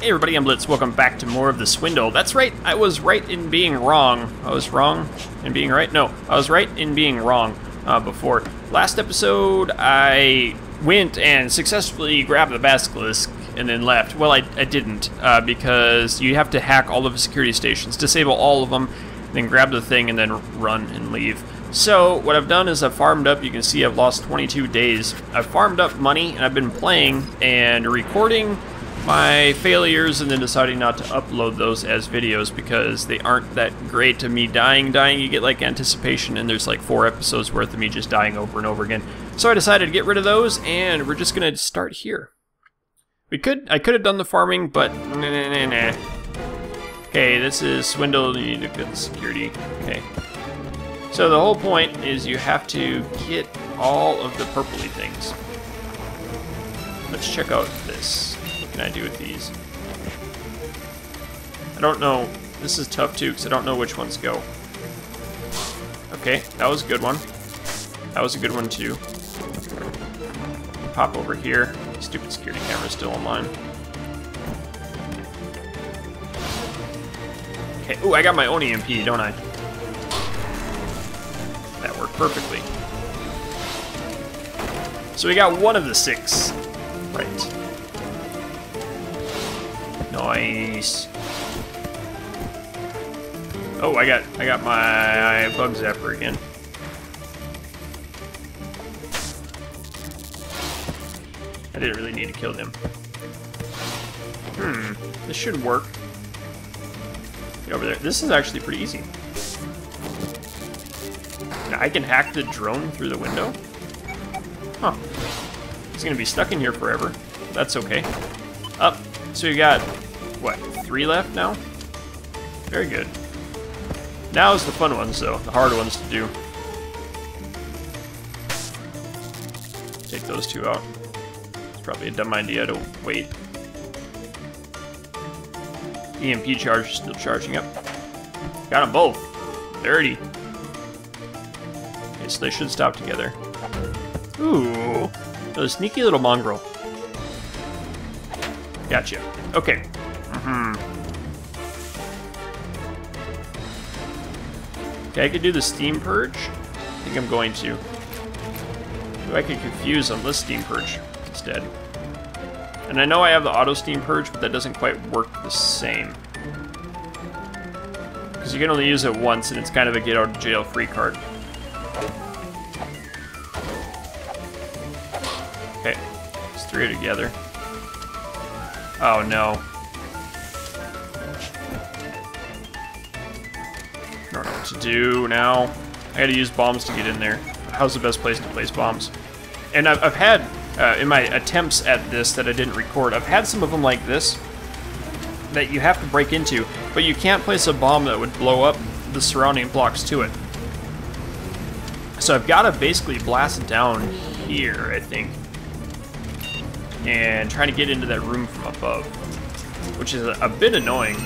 Hey everybody, I'm Blitz. Welcome back to more of the Swindle. That's right, I was right in being wrong. I was wrong in being right? No, I was right in being wrong uh, before. Last episode, I went and successfully grabbed the Basilisk and then left. Well, I, I didn't, uh, because you have to hack all of the security stations, disable all of them, then grab the thing and then run and leave. So, what I've done is I've farmed up, you can see I've lost 22 days. I've farmed up money and I've been playing and recording my failures and then deciding not to upload those as videos because they aren't that great to me dying dying. You get like anticipation and there's like four episodes worth of me just dying over and over again. So i decided to get rid of those and we're just gonna start here. We could i could have done the farming but nah, nah, nah, okay this is swindle you need to get the security. Okay. So the whole point is you have to get all of the purpley things. Let's check out this can I do with these? I don't know. This is tough too, because I don't know which ones go. Okay, that was a good one. That was a good one too. Pop over here. Stupid security camera's still online. Okay, ooh, I got my own EMP, don't I? That worked perfectly. So we got one of the six. Right. Nice. Oh, I got I got my bug zapper again. I didn't really need to kill them. Hmm, this should work. Get over there. This is actually pretty easy. I can hack the drone through the window? Huh. It's gonna be stuck in here forever. That's okay. Up. So you got three left now? Very good. Now is the fun ones, though. The hard ones to do. Take those two out. It's probably a dumb idea to wait. EMP charge still charging up. Got them both. 30. Okay, so they should stop together. Ooh. A sneaky little mongrel. Gotcha. Okay. Hmm. Okay, I could do the Steam Purge. I think I'm going to. Ooh, I could confuse them. Let's Steam Purge instead. And I know I have the Auto Steam Purge, but that doesn't quite work the same. Because you can only use it once, and it's kind of a get out of jail free card. Okay, let's three together. Oh no. To do now. I gotta use bombs to get in there. How's the best place to place bombs? And I've, I've had, uh, in my attempts at this that I didn't record, I've had some of them like this that you have to break into, but you can't place a bomb that would blow up the surrounding blocks to it. So I've got to basically blast down here, I think, and try to get into that room from above, which is a bit annoying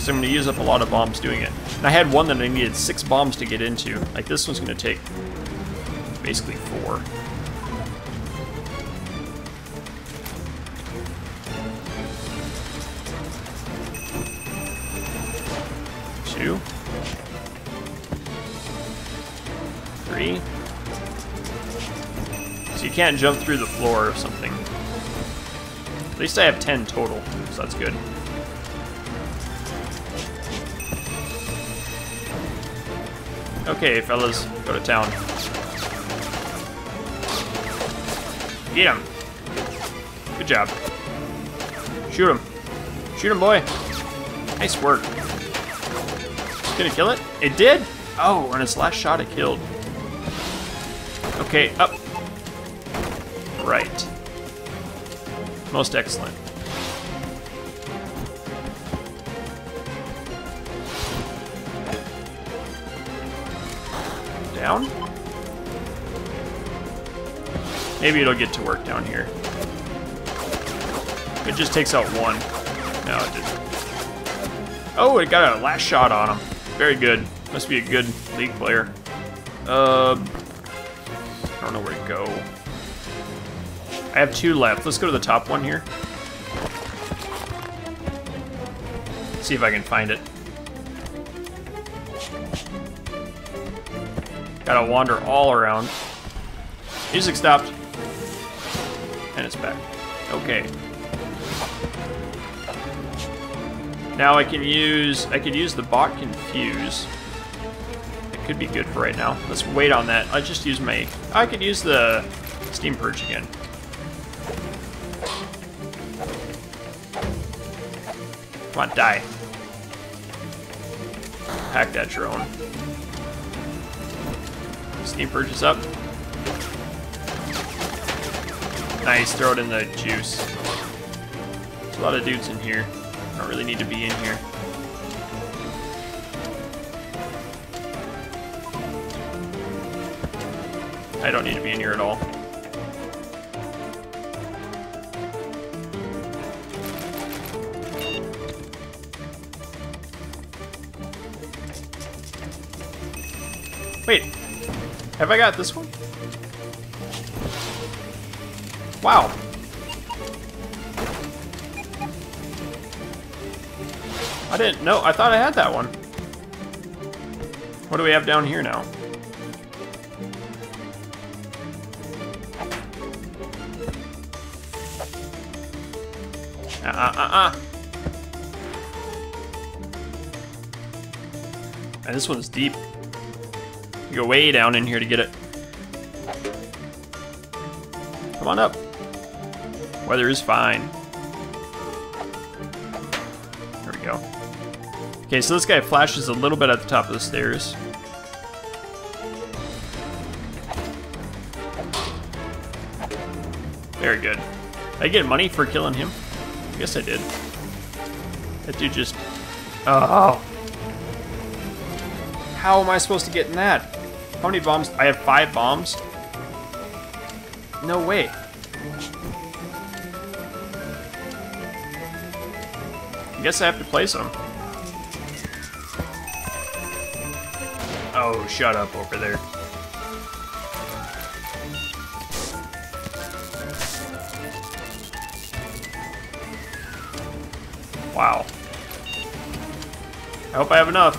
because I'm going to use up a lot of bombs doing it. And I had one that I needed six bombs to get into. Like this one's going to take basically four. Two. Three. So you can't jump through the floor or something. At least I have 10 total, so that's good. Okay, fellas, go to town. Get him. Good job. Shoot him. Shoot him, boy. Nice work. It kill it? It did? Oh, on its last shot it killed. Okay, up. Right. Most excellent. Down? Maybe it'll get to work down here. It just takes out one. No, it didn't. Oh, it got a last shot on him. Very good. Must be a good league player. Uh, I don't know where to go. I have two left. Let's go to the top one here. See if I can find it. Gotta wander all around. Music stopped. And it's back. Okay. Now I can use, I could use the bot confuse. It could be good for right now. Let's wait on that. I just use my, I could use the steam purge again. Come on, die. Hack that drone. Steam purge is up. Nice, throw it in the juice. There's a lot of dudes in here. I don't really need to be in here. I don't need to be in here at all. Have I got this one? Wow. I didn't know. I thought I had that one. What do we have down here now? Uh-uh-uh-uh. And this one's deep. Go way down in here to get it. Come on up. Weather is fine. There we go. Okay, so this guy flashes a little bit at the top of the stairs. Very good. Did I get money for killing him? I guess I did. That dude just... Oh. How am I supposed to get in that? How many bombs? I have five bombs? No way. I guess I have to place them. Oh, shut up over there. Wow. I hope I have enough.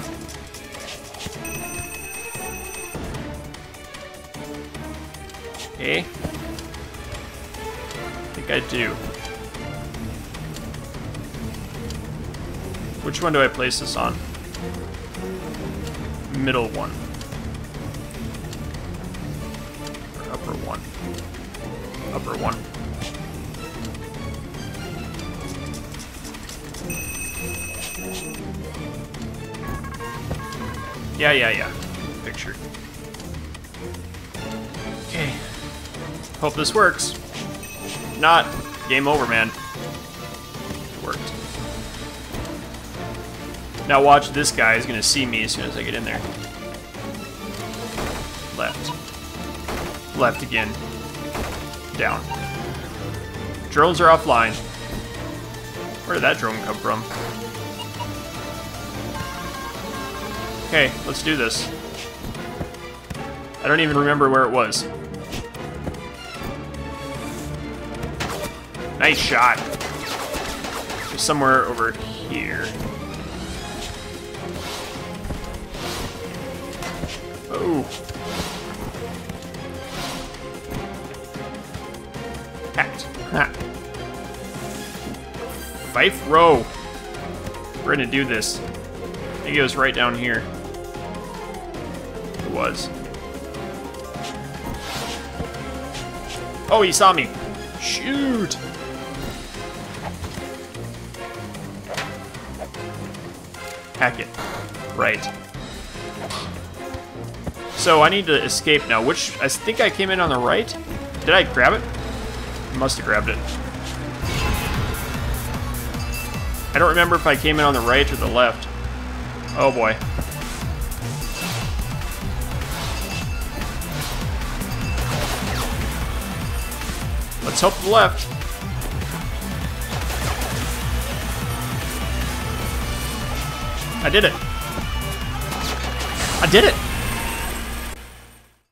Okay. I think I do. Which one do I place this on? Middle one. Or upper one. Upper one. Yeah, yeah, yeah. Hope this works. Not. Game over, man. Worked. Now watch, this guy is gonna see me as soon as I get in there. Left. Left again. Down. Drones are offline. Where did that drone come from? Okay, let's do this. I don't even remember where it was. Nice shot. somewhere over here. Oh. Fife row. We're gonna do this. I think it was right down here. It was. Oh, he saw me. Shoot! Hack it. Right. So I need to escape now. Which, I think I came in on the right? Did I grab it? I must have grabbed it. I don't remember if I came in on the right or the left. Oh boy. Let's hope the left. I did it. I did it!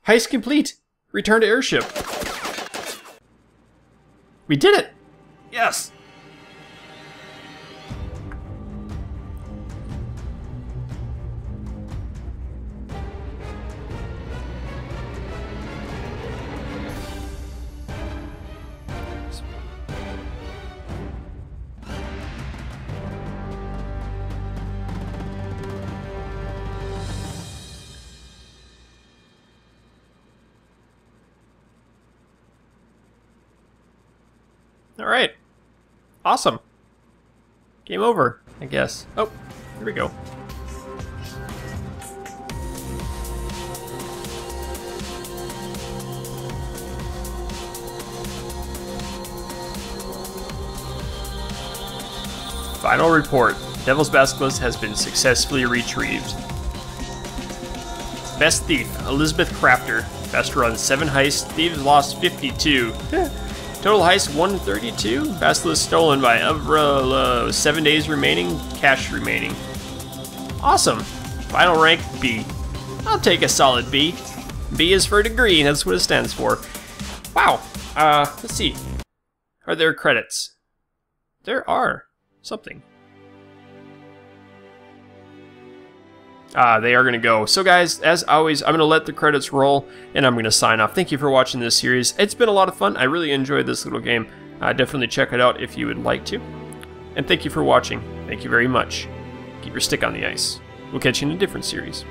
Heist complete. Return to airship. We did it! Yes! All right. Awesome. Game over, I guess. Oh, here we go. Final report. Devil's Basilisk has been successfully retrieved. Best Thief, Elizabeth Crafter. Best run, 7 heists. Thieves lost 52. Total heist, 132. Basilisk stolen by Umbrella. 7 days remaining. Cash remaining. Awesome. Final rank, B. I'll take a solid B. B is for degree, that's what it stands for. Wow. Uh, let's see. Are there credits? There are. Something. Ah, they are going to go. So guys, as always, I'm going to let the credits roll, and I'm going to sign off. Thank you for watching this series. It's been a lot of fun. I really enjoyed this little game. Uh, definitely check it out if you would like to. And thank you for watching. Thank you very much. Keep your stick on the ice. We'll catch you in a different series.